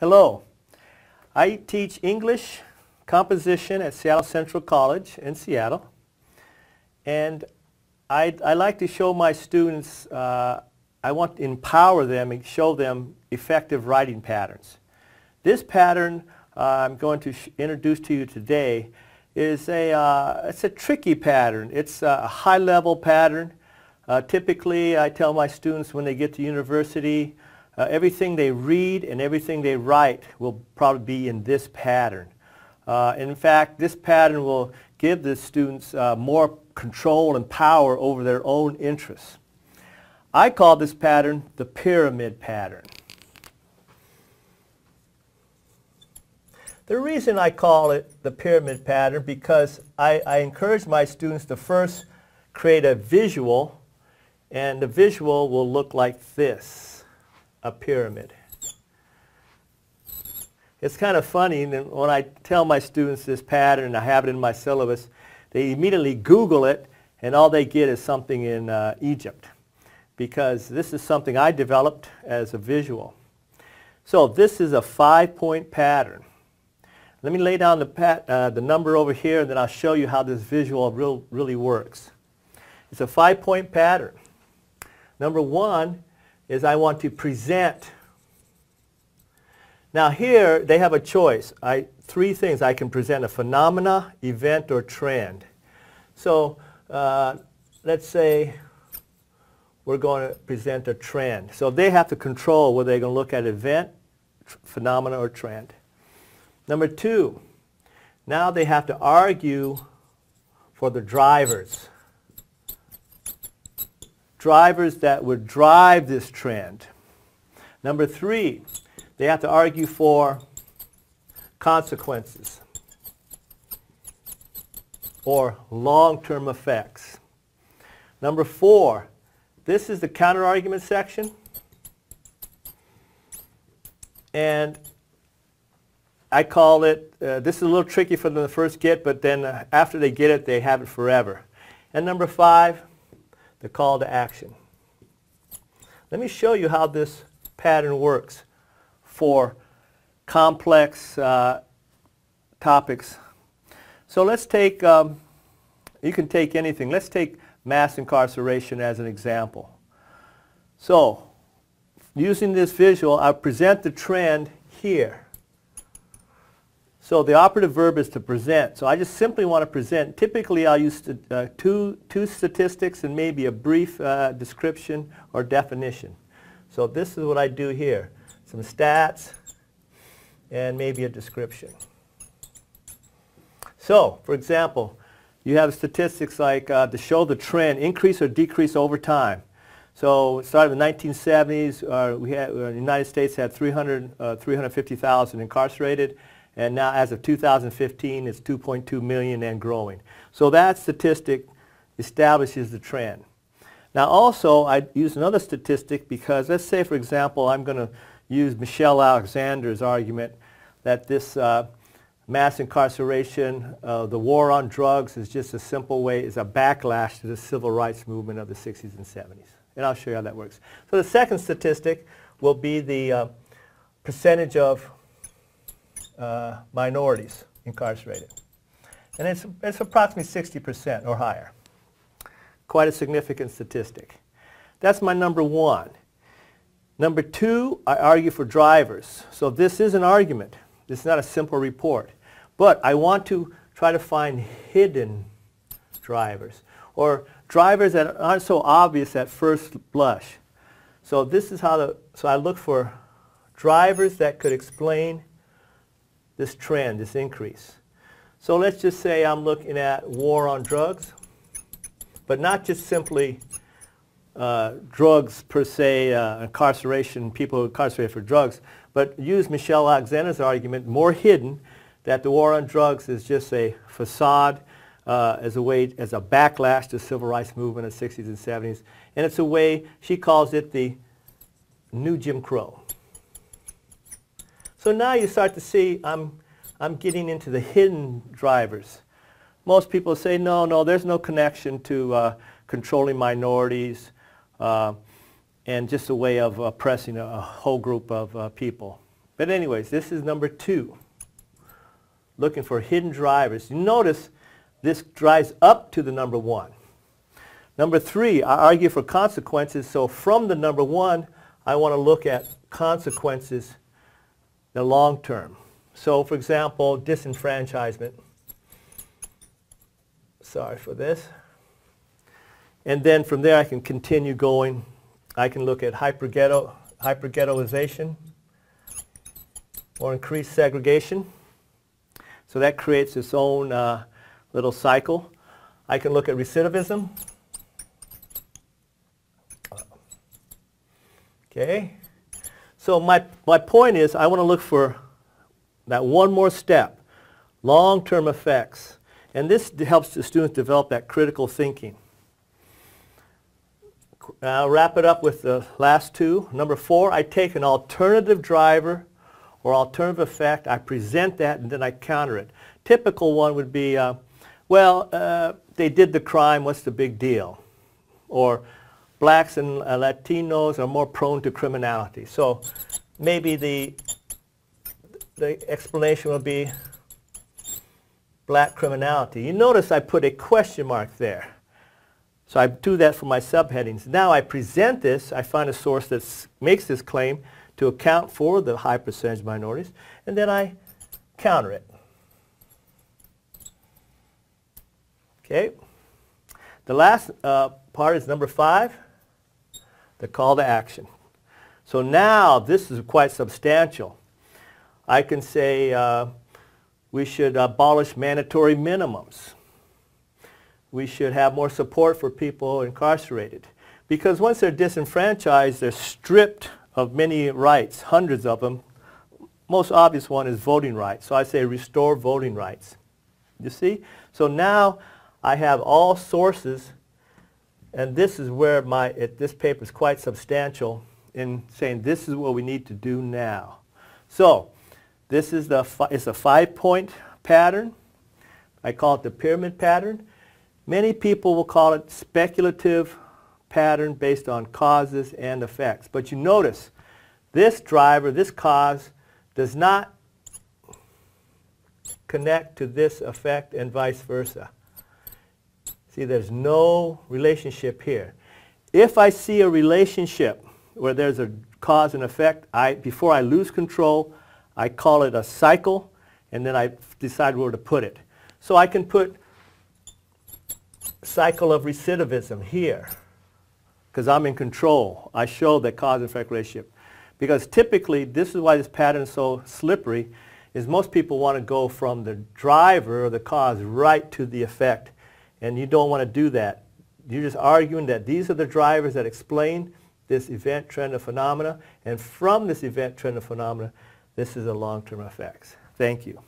Hello. I teach English composition at Seattle Central College in Seattle. And I, I like to show my students, uh, I want to empower them and show them effective writing patterns. This pattern uh, I'm going to introduce to you today is a, uh, it's a tricky pattern. It's a high-level pattern. Uh, typically, I tell my students when they get to university, uh, everything they read and everything they write will probably be in this pattern. Uh, in fact, this pattern will give the students uh, more control and power over their own interests. I call this pattern the pyramid pattern. The reason I call it the pyramid pattern because I, I encourage my students to first create a visual and the visual will look like this, a pyramid. It's kind of funny when I tell my students this pattern, and I have it in my syllabus, they immediately Google it and all they get is something in uh, Egypt because this is something I developed as a visual. So this is a five-point pattern. Let me lay down the, pat, uh, the number over here and then I'll show you how this visual real, really works. It's a five-point pattern. Number one is I want to present. Now here they have a choice. I, three things. I can present a phenomena, event, or trend. So uh, let's say we're going to present a trend. So they have to control whether they're going to look at event, phenomena, or trend. Number two, now they have to argue for the drivers. Drivers that would drive this trend. Number three, they have to argue for consequences or long-term effects. Number four, this is the counter-argument section. And I call it, uh, this is a little tricky for them to first get, but then uh, after they get it, they have it forever. And number five, the call to action. Let me show you how this pattern works for complex uh, topics. So let's take, um, you can take anything. Let's take mass incarceration as an example. So using this visual, I present the trend here. So the operative verb is to present. So I just simply want to present. Typically I'll use uh, two, two statistics and maybe a brief uh, description or definition. So this is what I do here. Some stats and maybe a description. So, for example, you have statistics like uh, to show the trend, increase or decrease over time. So starting in the 1970s. Uh, we had, uh, the United States had 300, uh, 350,000 incarcerated. And now as of 2015, it's 2.2 million and growing. So that statistic establishes the trend. Now also, I use another statistic because let's say, for example, I'm going to use Michelle Alexander's argument that this uh, mass incarceration, uh, the war on drugs is just a simple way, is a backlash to the civil rights movement of the 60s and 70s. And I'll show you how that works. So the second statistic will be the uh, percentage of uh, minorities incarcerated. And it's, it's approximately 60% or higher. Quite a significant statistic. That's my number one. Number two, I argue for drivers. So this is an argument. This is not a simple report. But I want to try to find hidden drivers or drivers that aren't so obvious at first blush. So this is how the, so I look for drivers that could explain this trend, this increase. So let's just say I'm looking at war on drugs, but not just simply uh, drugs per se, uh, incarceration, people incarcerated for drugs, but use Michelle Alexander's argument, more hidden, that the war on drugs is just a facade uh, as a way, as a backlash to the civil rights movement of the 60s and 70s. And it's a way, she calls it the new Jim Crow. So now you start to see I'm, I'm getting into the hidden drivers. Most people say, no, no, there's no connection to uh, controlling minorities uh, and just a way of oppressing a, a whole group of uh, people. But anyways, this is number two. Looking for hidden drivers. You notice this drives up to the number one. Number three, I argue for consequences. So from the number one, I want to look at consequences the long term. So for example, disenfranchisement. Sorry for this. And then from there I can continue going. I can look at hyperghetto, hyperghettoization or increased segregation. So that creates its own uh, little cycle. I can look at recidivism. Okay. So my, my point is I want to look for that one more step, long-term effects. And this helps the students develop that critical thinking. I'll wrap it up with the last two. Number four, I take an alternative driver or alternative effect. I present that and then I counter it. Typical one would be, uh, well, uh, they did the crime, what's the big deal? Or blacks and uh, Latinos are more prone to criminality. So maybe the, the explanation will be black criminality. You notice I put a question mark there. So I do that for my subheadings. Now I present this, I find a source that makes this claim to account for the high percentage minorities, and then I counter it. Okay. The last uh, part is number five the call to action. So now this is quite substantial. I can say uh, we should abolish mandatory minimums. We should have more support for people incarcerated. Because once they're disenfranchised, they're stripped of many rights, hundreds of them. Most obvious one is voting rights. So I say restore voting rights. You see? So now I have all sources and this is where my, it, this paper is quite substantial in saying this is what we need to do now. So this is the, it's a five-point pattern. I call it the pyramid pattern. Many people will call it speculative pattern based on causes and effects. But you notice this driver, this cause, does not connect to this effect and vice versa. See, there's no relationship here. If I see a relationship where there's a cause and effect, I, before I lose control, I call it a cycle, and then I decide where to put it. So I can put cycle of recidivism here, because I'm in control. I show the cause and effect relationship. Because typically, this is why this pattern is so slippery, is most people want to go from the driver or the cause right to the effect. And you don't want to do that. You're just arguing that these are the drivers that explain this event, trend, or phenomena. And from this event, trend, or phenomena, this is the long-term effects. Thank you.